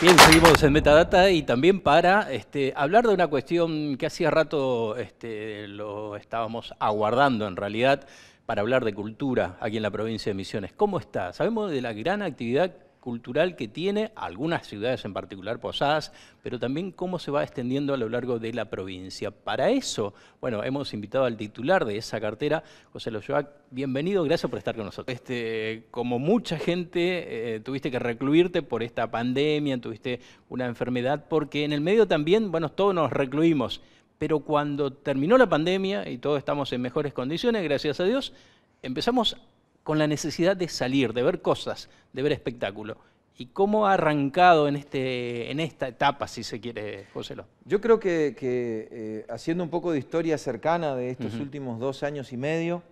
Bien, seguimos en Metadata y también para este, hablar de una cuestión que hacía rato este, lo estábamos aguardando en realidad, para hablar de cultura aquí en la provincia de Misiones. ¿Cómo está? Sabemos de la gran actividad cultural que tiene algunas ciudades en particular, Posadas, pero también cómo se va extendiendo a lo largo de la provincia. Para eso, bueno, hemos invitado al titular de esa cartera, José Loyoac. Bienvenido, gracias por estar con nosotros. Este, como mucha gente, eh, tuviste que recluirte por esta pandemia, tuviste una enfermedad, porque en el medio también, bueno, todos nos recluimos, pero cuando terminó la pandemia y todos estamos en mejores condiciones, gracias a Dios, empezamos con la necesidad de salir, de ver cosas, de ver espectáculo. ¿Y cómo ha arrancado en, este, en esta etapa, si se quiere, José Yo creo que, eh, haciendo un poco de historia cercana de estos últimos dos años y medio,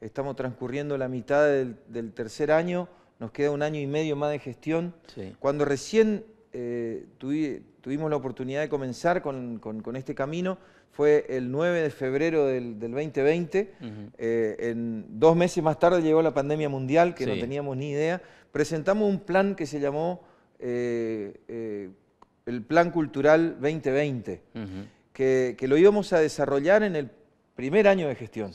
estamos transcurriendo la mitad del, tercer año, nos queda un año y medio más de gestión. Cuando recién eh, tuvimos la oportunidad de comenzar con, este camino, fue el 9 de febrero del, 2020. Eh, en dos meses más tarde llegó la pandemia mundial, que no teníamos ni idea. Presentamos un plan que se llamó eh, el Plan Cultural 2020, que, lo íbamos a desarrollar en el primer año de gestión.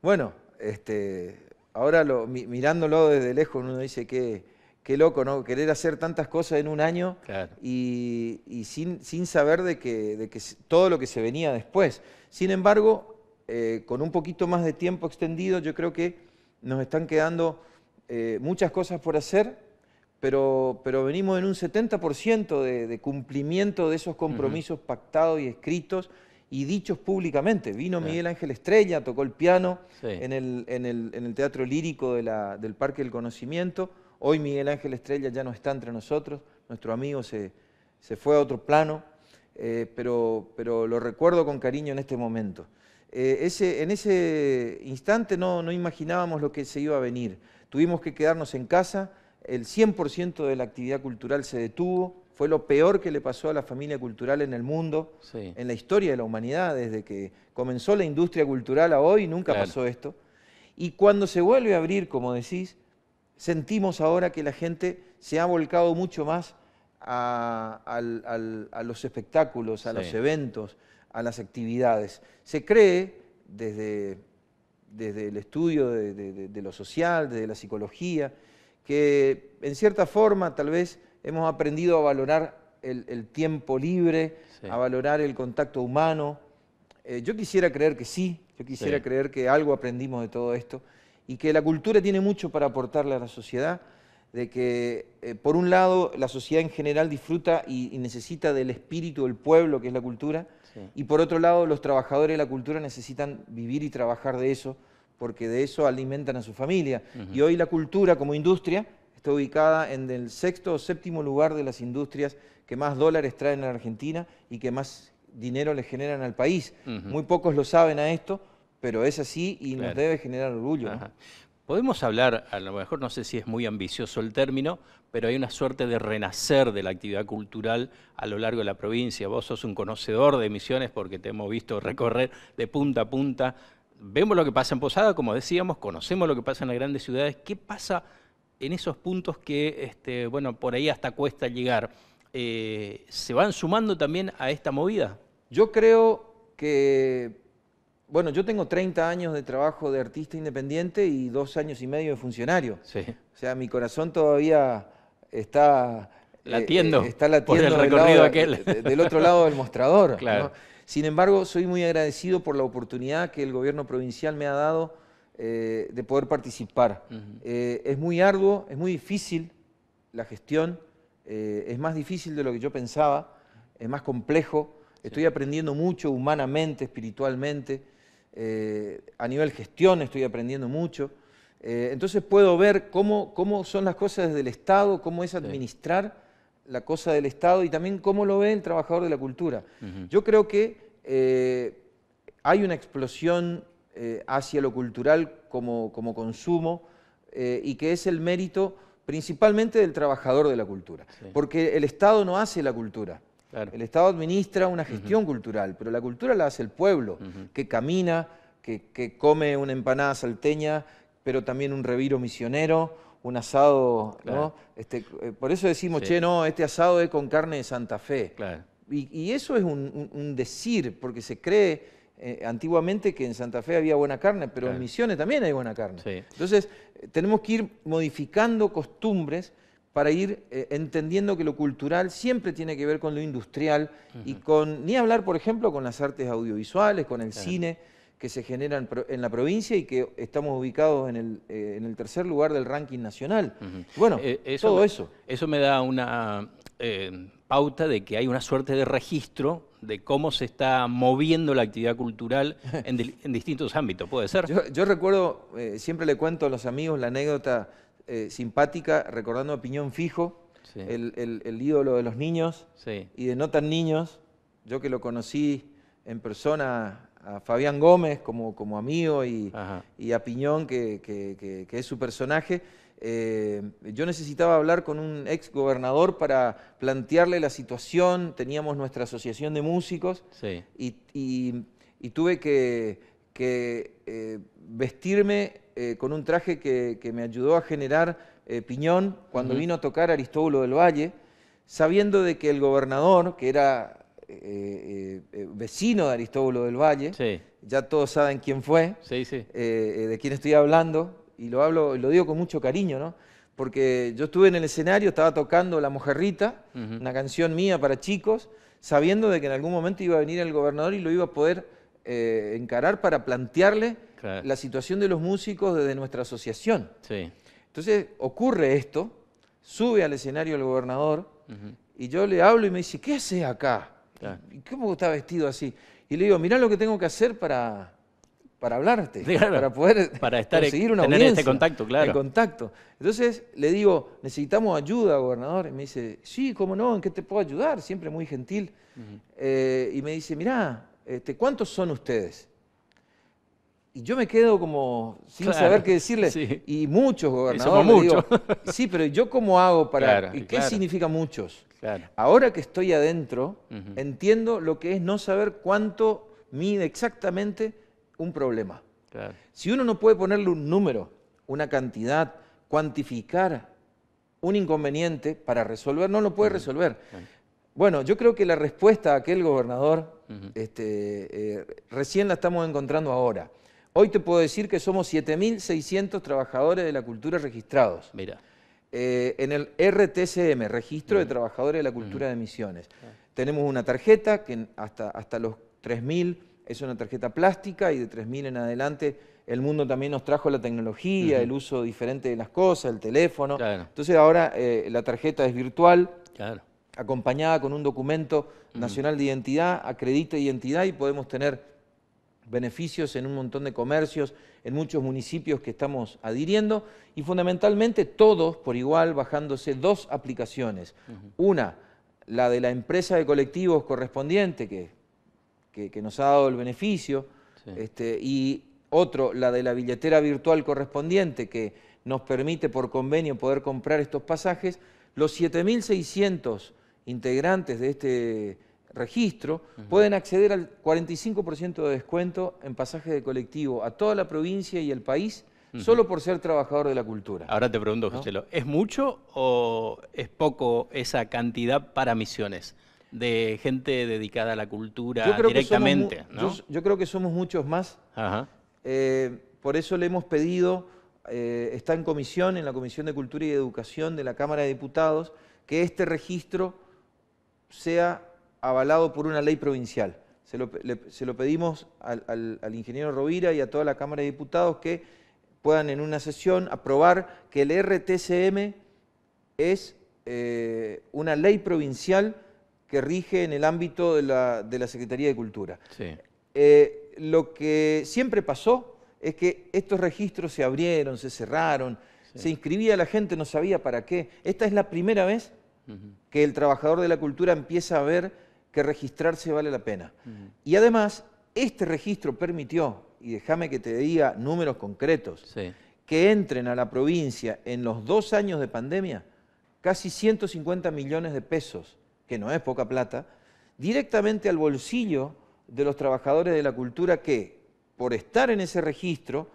Bueno, este, ahora mirándolo desde lejos uno dice que qué loco, ¿no? Querer hacer tantas cosas en un año y, sin, sin, saber de que, de que, todo lo que se venía después. Sin embargo, eh, con un poquito más de tiempo extendido, yo creo que nos están quedando eh, muchas cosas por hacer, pero, pero venimos en un 70% de, cumplimiento de esos compromisos pactados y escritos y dichos públicamente. Vino Miguel Ángel Estrella, tocó el piano en, el, en, el, en, el, Teatro Lírico de la, del Parque del Conocimiento, Hoy Miguel Ángel Estrella ya no está entre nosotros, nuestro amigo se, fue a otro plano, eh, pero, pero, lo recuerdo con cariño en este momento. Eh, ese, en ese instante no, no imaginábamos lo que se iba a venir. Tuvimos que quedarnos en casa, el 100% de la actividad cultural se detuvo, fue lo peor que le pasó a la familia cultural en el mundo, en la historia de la humanidad, desde que comenzó la industria cultural a hoy, nunca pasó esto. Y cuando se vuelve a abrir, como decís, sentimos ahora que la gente se ha volcado mucho más a, los espectáculos, a los eventos, a las actividades. Se cree desde, desde el estudio de, lo social, desde la psicología, que en cierta forma tal vez hemos aprendido a valorar el, tiempo libre, a valorar el contacto humano. Eh, yo quisiera creer que sí, yo quisiera creer que algo aprendimos de todo esto y que la cultura tiene mucho para aportarle a la sociedad, de que eh, por un lado la sociedad en general disfruta y, necesita del espíritu del pueblo, que es la cultura, y por otro lado los trabajadores de la cultura necesitan vivir y trabajar de eso, porque de eso alimentan a su familia. Y hoy la cultura como industria está ubicada en el sexto o séptimo lugar de las industrias que más dólares traen a la Argentina y que más dinero le generan al país. Muy pocos lo saben a esto, pero es así y nos debe generar orgullo. Podemos hablar, a lo mejor no sé si es muy ambicioso el término, pero hay una suerte de renacer de la actividad cultural a lo largo de la provincia. Vos sos un conocedor de Misiones porque te hemos visto recorrer de punta a punta. Vemos lo que pasa en Posada, como decíamos, conocemos lo que pasa en las grandes ciudades. ¿Qué pasa en esos puntos que, este, bueno, por ahí hasta cuesta llegar? Eh, ¿Se van sumando también a esta movida? Yo creo que bueno, yo tengo 30 años de trabajo de artista independiente y dos años y medio de funcionario. Sí. O sea, mi corazón todavía está eh, latiendo, eh, está latiendo por el recorrido aquel. del otro lado del mostrador. Claro. Sin embargo, soy muy agradecido por la oportunidad que el gobierno provincial me ha dado eh, de poder participar. es muy arduo, es muy difícil la gestión, es más difícil de lo que yo pensaba, es más complejo. Estoy aprendiendo mucho humanamente, espiritualmente. Eh, a nivel gestión estoy aprendiendo mucho. Eh, entonces puedo ver cómo, cómo, son las cosas del Estado, cómo es administrar la cosa del Estado y también cómo lo ve el trabajador de la cultura. Yo creo que eh, hay una explosión hacia lo cultural como, como consumo y que es el mérito principalmente del trabajador de la cultura, porque el Estado no hace la cultura. El Estado administra una gestión cultural, pero la cultura la hace el pueblo, que camina, que, come una empanada salteña, pero también un reviro misionero, un asado, ¿no? Este, eh, por eso decimos, che, no, este asado es con carne de Santa Fe. Claro. Y, eso es un, decir, porque se cree eh, antiguamente que en Santa Fe había buena carne, pero en Misiones también hay buena carne. Entonces, tenemos que ir modificando costumbres para ir eh, entendiendo que lo cultural siempre tiene que ver con lo industrial y con, ni hablar, por ejemplo, con las artes audiovisuales, con el cine que se generan en la provincia y que estamos ubicados en el, eh, tercer lugar del ranking nacional. Bueno, eh, todo eso. Eso me da una pauta de que hay una suerte de registro de cómo se está moviendo la actividad cultural en, distintos ámbitos, ¿puede ser? Yo, recuerdo, siempre le cuento a los amigos la anécdota eh, simpática, recordando a Piñón Fijo, el, ídolo de los niños y de no tan niños. Yo que lo conocí en persona a Fabián Gómez como, como amigo y, a Piñón, que, es su personaje. Eh, yo necesitaba hablar con un ex gobernador para plantearle la situación, teníamos nuestra asociación de músicos y, tuve que, eh, vestirme eh, con un traje que, me ayudó a generar eh, Piñón cuando vino a tocar Aristóbulo del Valle, sabiendo de que el gobernador, que era vecino de Aristóbulo del Valle, ya todos saben quién fue, de quién estoy hablando, y lo hablo, lo digo con mucho cariño, ¿no? Porque yo estuve en el escenario, estaba tocando La Mojerrita, una canción mía para chicos, sabiendo de que en algún momento iba a venir el gobernador y lo iba a poder encarar para plantearle la situación de los músicos desde nuestra asociación. Entonces ocurre esto, sube al escenario el gobernador y yo le hablo y me dice, ¿qué hace acá? ¿Y cómo está vestido así? Y le digo, mirá lo que tengo que hacer para, para hablarte, para poder para estar conseguir una tener este contacto, claro. contacto. Entonces le digo, necesitamos ayuda, gobernador. Y me dice, sí, cómo no, ¿en qué te puedo ayudar? Siempre muy gentil. Eh, y me dice, mirá, este, ¿cuántos son ustedes? Y yo me quedo como sin saber qué decirle. Y muchos gobernadores. Digo, sí, pero ¿yo cómo hago para.? ¿Y qué significa muchos? Ahora que estoy adentro, entiendo lo que es no saber cuánto mide exactamente un problema. Si uno no puede ponerle un número, una cantidad, cuantificar un inconveniente para resolver, no lo puede resolver. Bueno, yo creo que la respuesta a aquel gobernador este, eh, recién la estamos encontrando ahora. Hoy te puedo decir que somos 7.600 trabajadores de la cultura registrados. Mira. Eh, en el RTCM, Registro de Trabajadores de la Cultura de Misiones. Tenemos una tarjeta que hasta, hasta los 3.000 es una tarjeta plástica y de 3.000 en adelante el mundo también nos trajo la tecnología, el uso diferente de las cosas, el teléfono. Entonces ahora eh, la tarjeta es virtual, acompañada con un documento nacional de identidad, acredita identidad y podemos tener beneficios en un montón de comercios, en muchos municipios que estamos adhiriendo y fundamentalmente todos por igual bajándose dos aplicaciones. Una, la de la empresa de colectivos correspondiente que, que, nos ha dado el beneficio este, y otro, la de la billetera virtual correspondiente que nos permite por convenio poder comprar estos pasajes. Los 7.600 integrantes de este registro, pueden acceder al 45% de descuento en pasajes de colectivo a toda la provincia y el país, solo por ser trabajador de la cultura. Ahora te pregunto, José, ¿es mucho o es poco esa cantidad para misiones? de gente dedicada a la cultura directamente. yo, creo que somos muchos más. Eh, por eso le hemos pedido, eh, está en comisión, en la Comisión de Cultura y Educación de la Cámara de Diputados, que este registro sea avalado por una ley provincial. Se lo, pedimos al, ingeniero Rovira y a toda la Cámara de Diputados que puedan en una sesión aprobar que el RTCM es eh, una ley provincial que rige en el ámbito de la, Secretaría de Cultura. Eh, lo que siempre pasó es que estos registros se abrieron, se cerraron, se inscribía la gente, no sabía para qué. Esta es la primera vez que el trabajador de la cultura empieza a ver que registrarse vale la pena. Y además, este registro permitió, y déjame que te diga números concretos, que entren a la provincia en los dos años de pandemia casi 150 millones de pesos, que no es poca plata, directamente al bolsillo de los trabajadores de la cultura que por estar en ese registro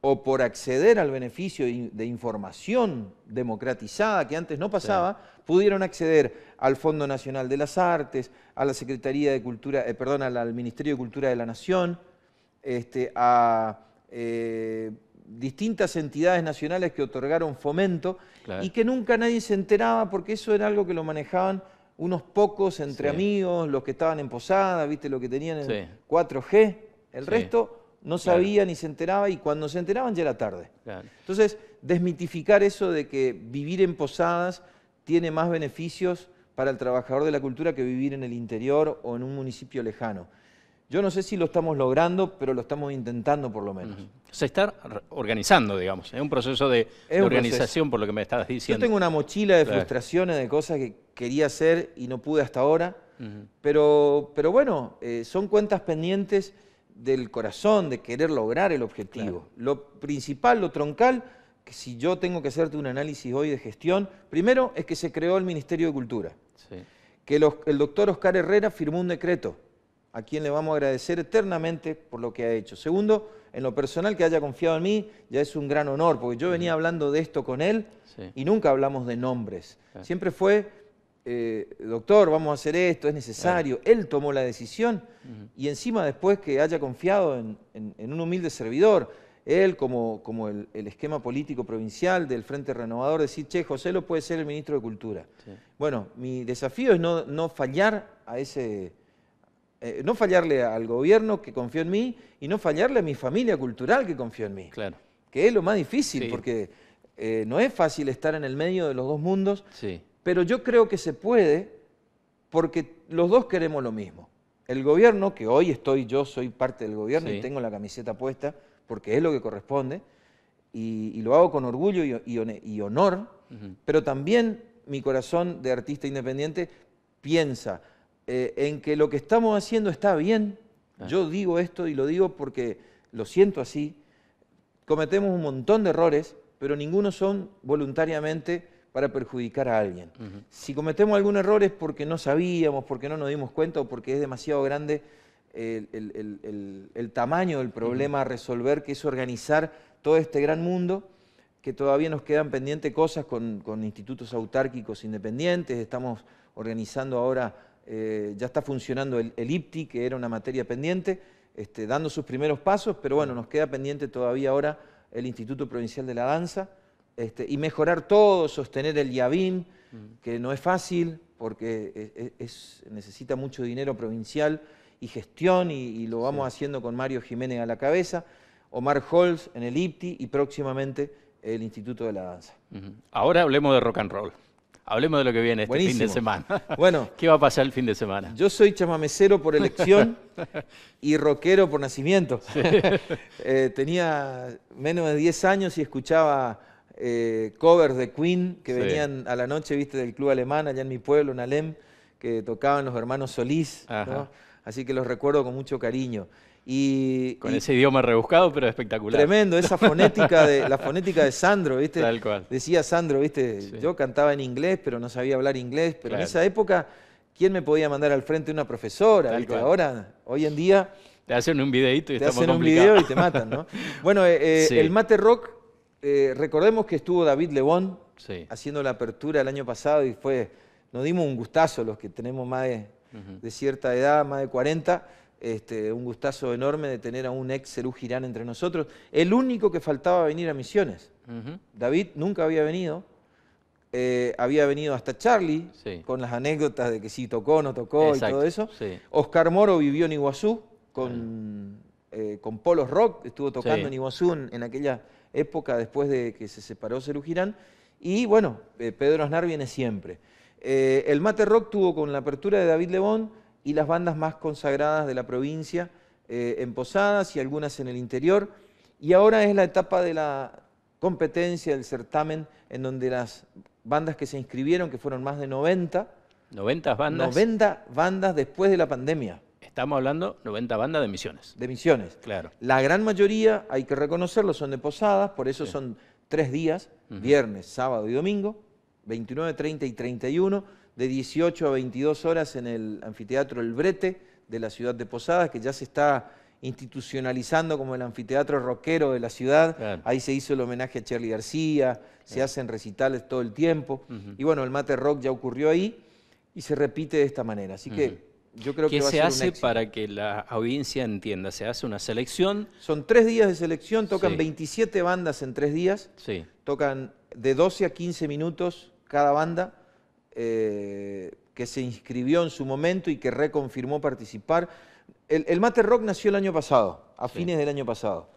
o por acceder al beneficio de información democratizada que antes no pasaba, pudieron acceder al Fondo Nacional de las Artes, a la Secretaría de Cultura, eh, perdón, al Ministerio de Cultura de la Nación, este, a eh, distintas entidades nacionales que otorgaron fomento y que nunca nadie se enteraba porque eso era algo que lo manejaban unos pocos entre amigos, los que estaban en posada, viste lo que tenían en 4G, el resto no sabía ni se enteraba y cuando se enteraban ya era tarde. Entonces, desmitificar eso de que vivir en posadas tiene más beneficios para el trabajador de la cultura que vivir en el interior o en un municipio lejano. Yo no sé si lo estamos logrando, pero lo estamos intentando por lo menos. Se está organizando, digamos, es un proceso de, organización por lo que me estabas diciendo. Yo tengo una mochila de frustraciones, de cosas que quería hacer y no pude hasta ahora, pero, pero bueno, eh, son cuentas pendientes del corazón, de querer lograr el objetivo. Lo principal, lo troncal, que si yo tengo que hacerte un análisis hoy de gestión, primero es que se creó el Ministerio de Cultura, que el doctor Oscar Herrera firmó un decreto, a quien le vamos a agradecer eternamente por lo que ha hecho. Segundo, en lo personal que haya confiado en mí, ya es un gran honor, porque yo venía hablando de esto con él y nunca hablamos de nombres. Siempre fue eh, doctor, vamos a hacer esto, es necesario. Él tomó la decisión y encima después que haya confiado en, un humilde servidor, él como, como el, esquema político provincial del Frente Renovador, decir, che, José lo puede ser el ministro de Cultura. Bueno, mi desafío es no, fallar a ese... Eh, no fallarle al gobierno que confió en mí y no fallarle a mi familia cultural que confió en mí. Claro. Que es lo más difícil, porque eh, no es fácil estar en el medio de los dos mundos. Sí pero yo creo que se puede porque los dos queremos lo mismo. El gobierno, que hoy estoy, yo soy parte del gobierno y tengo la camiseta puesta porque es lo que corresponde, y, lo hago con orgullo y, honor, pero también mi corazón de artista independiente piensa eh, en que lo que estamos haciendo está bien. Ah. Yo digo esto y lo digo porque lo siento así. Cometemos un montón de errores, pero ninguno son voluntariamente para perjudicar a alguien. Si cometemos algún error es porque no sabíamos, porque no nos dimos cuenta o porque es demasiado grande el, tamaño del problema a resolver, que es organizar todo este gran mundo, que todavía nos quedan pendientes cosas con, institutos autárquicos independientes, estamos organizando ahora, eh, ya está funcionando el, IPTI, que era una materia pendiente, este, dando sus primeros pasos, pero bueno, nos queda pendiente todavía ahora el Instituto Provincial de la Danza, este, y mejorar todo, sostener el YAVIN, que no es fácil porque e, e, necesita mucho dinero provincial y gestión y, lo vamos haciendo con Mario Jiménez a la cabeza, Omar Holz en el IPTI y próximamente el Instituto de la Danza. Ahora hablemos de rock and roll. Hablemos de lo que viene este fin de semana. Bueno, ¿qué va a pasar el fin de semana? Yo soy chamamecero por elección y rockero por nacimiento. Eh, tenía menos de 10 años y escuchaba eh, covers de Queen que venían a la noche, viste, del club alemán allá en mi pueblo, en Alem, que tocaban los hermanos Solís, así que los recuerdo con mucho cariño. Y, con ese idioma rebuscado, pero espectacular. Tremendo, esa fonética de, la fonética de Sandro, ¿viste? Tal cual. Decía Sandro, ¿viste? Yo cantaba en inglés, pero no sabía hablar inglés, pero en esa época, ¿quién me podía mandar al frente una profesora? Ahora, hoy en día... Te hacen un videito y te hacen un video y te matan, ¿no? bueno, eh, eh, el mate rock eh, recordemos que estuvo David Lebón haciendo la apertura el año pasado y fue, nos dimos un gustazo los que tenemos más de, cierta edad, más de 40, este, un gustazo enorme de tener a un ex Cerú Girán entre nosotros, el único que faltaba venir a Misiones. David nunca había venido, eh, había venido hasta Charlie, con las anécdotas de que si tocó, no tocó y todo eso. Oscar Moro vivió en Iguazú con, eh, con Polos Rock, estuvo tocando en Iguazú en aquella época después de que se separó Cerú Girán. Y bueno, eh, Pedro Aznar viene siempre. Eh, el Mate Rock tuvo con la apertura de David Lebón y las bandas más consagradas de la provincia eh, en Posadas y algunas en el interior. Y ahora es la etapa de la competencia, del certamen, en donde las bandas que se inscribieron, que fueron más de 90, 90 bandas. 90 bandas después de la pandemia. Estamos hablando 90 bandas de misiones. De misiones. Claro. La gran mayoría, hay que reconocerlo, son de posadas, por eso son tres días, viernes, sábado y domingo, 29, 30 y 31, de 18 a 22 horas en el anfiteatro El Brete de la ciudad de Posadas, que ya se está institucionalizando como el anfiteatro rockero de la ciudad. Ahí se hizo el homenaje a Charlie García, se hacen recitales todo el tiempo. Y bueno, el mate rock ya ocurrió ahí y se repite de esta manera. Así que yo creo ¿Qué que se hace para que la audiencia entienda? ¿Se hace una selección? Son tres días de selección, tocan 27 bandas en tres días. Sí. Tocan de 12 a 15 minutos cada banda. Eh, que se inscribió en su momento y que reconfirmó participar. El, Mate Rock nació el año pasado, a fines del año pasado.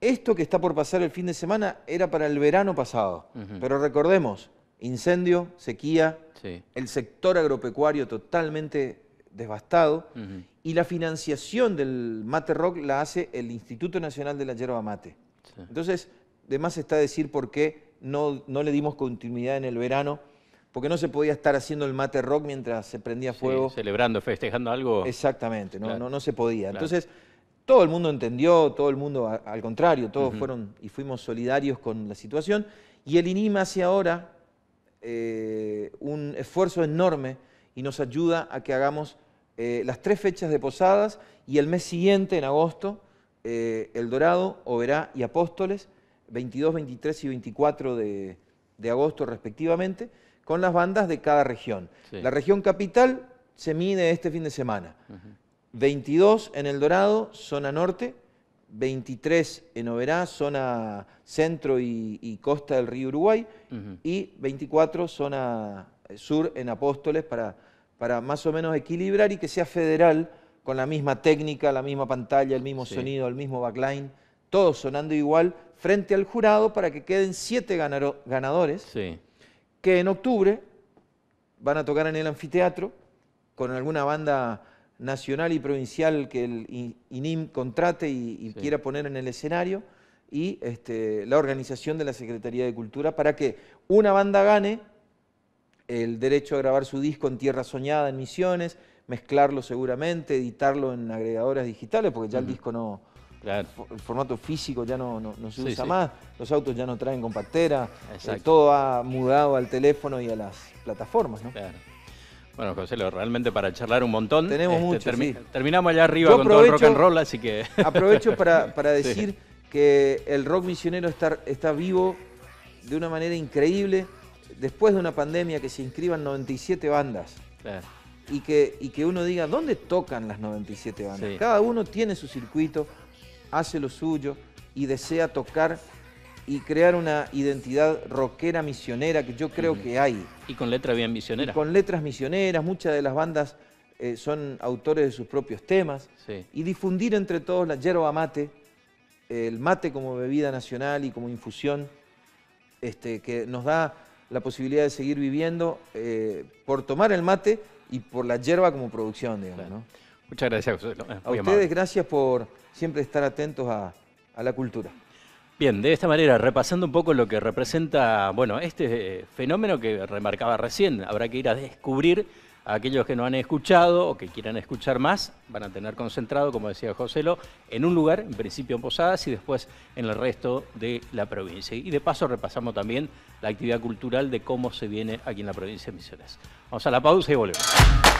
Esto que está por pasar el fin de semana era para el verano pasado, pero recordemos, incendio, sequía, el sector agropecuario totalmente devastado y la financiación del Mate Rock la hace el Instituto Nacional de la Yerba Mate. Entonces, de más está decir por qué no, no le dimos continuidad en el verano porque no se podía estar haciendo el mate rock mientras se prendía fuego. celebrando, festejando algo. Exactamente, no, no, no, se podía. Entonces, todo el mundo entendió, todo el mundo, al contrario, todos fueron y fuimos solidarios con la situación. Y el INIM hace ahora eh, un esfuerzo enorme y nos ayuda a que hagamos eh, las tres fechas de Posadas y el mes siguiente, en agosto, eh, El Dorado, Oberá y Apóstoles, 22, 23 y 24 de, de agosto respectivamente con las bandas de cada región. La región capital se mide este fin de semana. 22 en El Dorado, zona norte, 23 en Oberá, zona centro y, costa del río Uruguay, y 24 zona sur en Apóstoles para, para más o menos equilibrar y que sea federal con la misma técnica, la misma pantalla, el mismo sonido, el mismo backline, todo sonando igual frente al jurado para que queden siete ganadores. Sí que en octubre van a tocar en el anfiteatro con alguna banda nacional y provincial que el INIM contrate y, quiera poner en el escenario y este, la organización de la Secretaría de Cultura para que una banda gane el derecho a grabar su disco en Tierra Soñada en Misiones, mezclarlo seguramente, editarlo en agregadoras digitales, porque ya el disco no, el formato físico ya no, se usa más, los autos ya no traen compactera, eh, todo ha mudado al teléfono y a las plataformas. ¿no? Bueno, José, realmente para charlar un montón. Tenemos este, mucho, Terminamos allá arriba con todo el rock and roll, así que... aprovecho para, decir que el rock misionero está, está vivo de una manera increíble después de una pandemia que se inscriban 97 bandas. Y que, y que uno diga, ¿dónde tocan las 97 bandas? Cada uno tiene su circuito, hace lo suyo y desea tocar y crear una identidad rockera misionera que yo creo que hay. Y con letras bien misioneras. con letras misioneras, muchas de las bandas eh, son autores de sus propios temas. Y difundir entre todos la yerba mate, el mate como bebida nacional y como infusión, este, que nos da la posibilidad de seguir viviendo eh, por tomar el mate y por la yerba como producción, digamos. Muchas gracias, José. a ustedes gracias por siempre estar atentos a, la cultura. Bien, de esta manera, repasando un poco lo que representa, bueno, este eh, fenómeno que remarcaba recién, habrá que ir a descubrir a aquellos que no han escuchado o que quieran escuchar más, van a tener concentrado, como decía Joselo, en un lugar, en principio en Posadas y después en el resto de la provincia. Y de paso repasamos también la actividad cultural de cómo se viene aquí en la provincia de Misiones. Vamos a la pausa y volvemos.